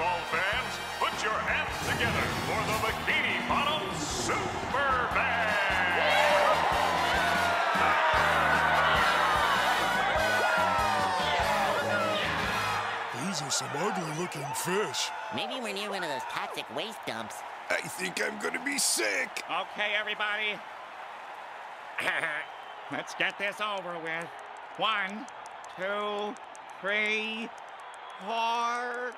baseball fans, put your hands together for the Bikini Bottom Super Band! These are some ugly-looking fish. Maybe we're near one of those toxic waste dumps. I think I'm gonna be sick. Okay, everybody. Let's get this over with. One, two, three, four.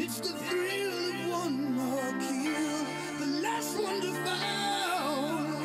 It's the thrill of one more kill, the last one to fall.